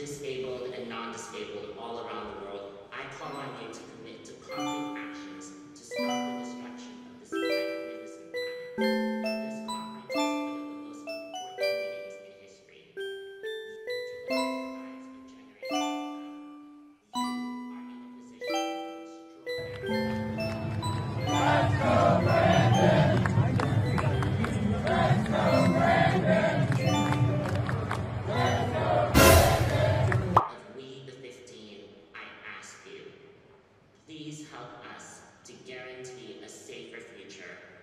disabled and non-disabled all around the world, I call on you to commit to concrete actions to stop the destruction of this magnificent planet. This conference is one of the most important meetings in history. please help us to guarantee a safer future.